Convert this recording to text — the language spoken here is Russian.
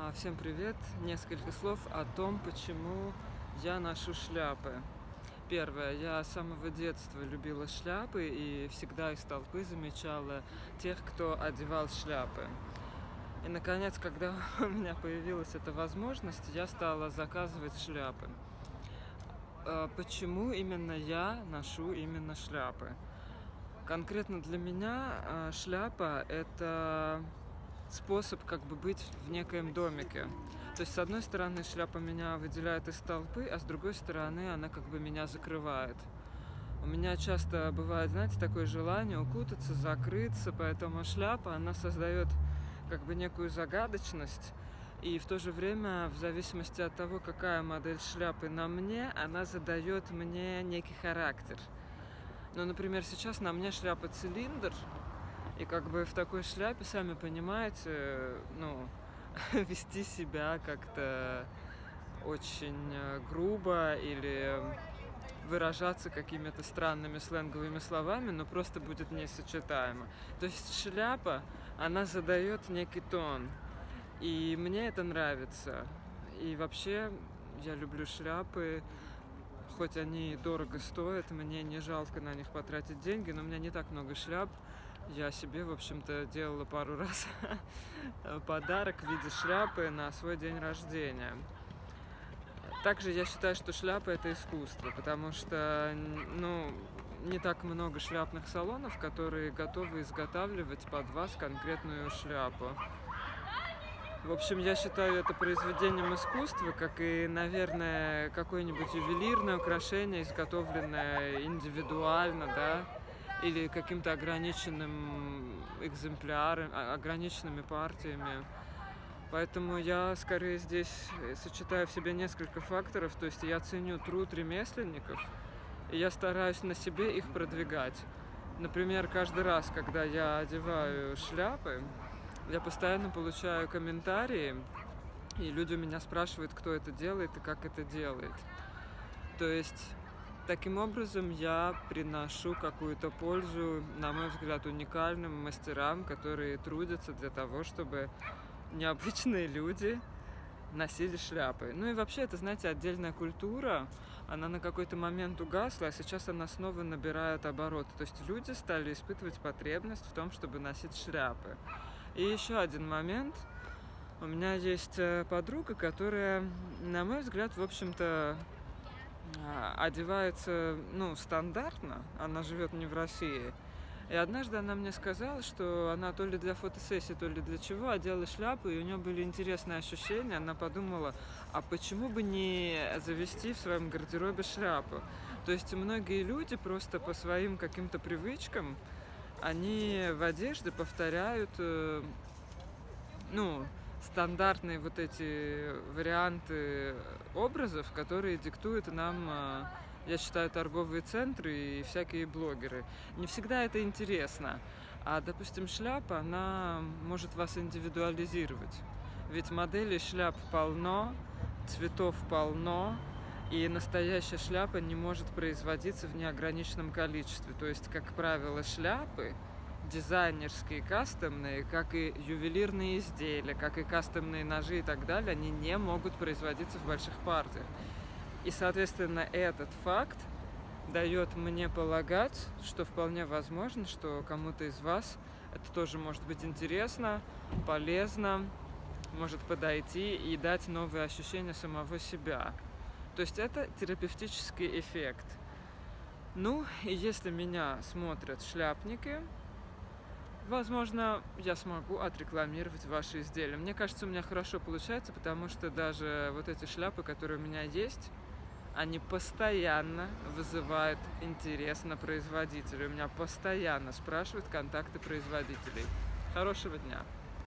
А, Всем привет! Несколько слов о том, почему я ношу шляпы. Первое, я с самого детства любила шляпы и всегда из толпы замечала тех, кто одевал шляпы. И, наконец, когда у меня появилась эта возможность, я стала заказывать шляпы. А, Почему именно я ношу именно шляпы? Конкретно для меня а, шляпа — это способ как бы быть в некоем домике. То есть, с одной стороны, шляпа меня выделяет из толпы, а с другой стороны, она как бы меня закрывает. У меня часто бывает, знаете, такое желание укутаться, закрыться, поэтому шляпа, она создает как бы некую загадочность, и в то же время, в зависимости от того, какая модель шляпы на мне, она задает мне некий характер. Ну, например, сейчас на мне шляпа цилиндр, и как бы в такой шляпе, сами понимаете, ну, вести себя как-то очень э, грубо или выражаться какими-то странными сленговыми словами, но просто будет несочетаемо. То есть шляпа, она задает некий тон, и мне это нравится. И вообще я люблю шляпы, хоть они дорого стоят, мне не жалко на них потратить деньги, но у меня не так много шляп, я себе, в общем-то, делала пару раз подарок в виде шляпы на свой день рождения. Также я считаю, что шляпа это искусство, потому что, ну, не так много шляпных салонов, которые готовы изготавливать под вас конкретную шляпу. В общем, я считаю это произведением искусства, как и, наверное, какое-нибудь ювелирное украшение, изготовленное индивидуально, да, или каким-то ограниченным экземпляром, а, ограниченными партиями. Поэтому я скорее здесь сочетаю в себе несколько факторов, то есть я ценю труд ремесленников, и я стараюсь на себе их продвигать. Например, каждый раз, когда я одеваю шляпы, я постоянно получаю комментарии, и люди у меня спрашивают, кто это делает и как это делает. То есть Таким образом, я приношу какую-то пользу, на мой взгляд, уникальным мастерам, которые трудятся для того, чтобы необычные люди носили шляпы. Ну и вообще, это, знаете, отдельная культура. Она на какой-то момент угасла, а сейчас она снова набирает обороты. То есть люди стали испытывать потребность в том, чтобы носить шляпы. И еще один момент. У меня есть э, подруга, которая, на мой взгляд, в общем-то, одевается, ну, стандартно, она живет не в России. И однажды она мне сказала, что она то ли для фотосессии, то ли для чего одела шляпу, и у нее были интересные ощущения. Она подумала, а почему бы не завести в своем гардеробе шляпу? То есть многие люди просто по своим каким-то привычкам, они в одежде повторяют, э, ну, стандартные вот эти варианты образов, которые диктуют нам, а, я считаю, торговые центры и всякие блогеры. Не всегда это интересно. А, допустим, шляпа, она может вас индивидуализировать. Ведь моделей шляп полно, цветов полно, и настоящая шляпа не может производиться в неограниченном количестве. То есть, как правило, шляпы дизайнерские, кастомные, как и ювелирные изделия, как и кастомные ножи и так далее, они не могут производиться в больших партиях. И, соответственно, этот факт дает мне полагать, что вполне возможно, что кому-то из вас это тоже может быть интересно, полезно, может подойти и дать новые ощущения самого себя. То есть это терапевтический эффект. Ну, и если меня смотрят шляпники, Возможно, я смогу отрекламировать ваши изделия. Мне кажется, у меня хорошо получается, потому что даже вот эти шляпы, которые у меня есть, они постоянно вызывают интерес на производителя. У меня постоянно спрашивают контакты производителей. Хорошего дня!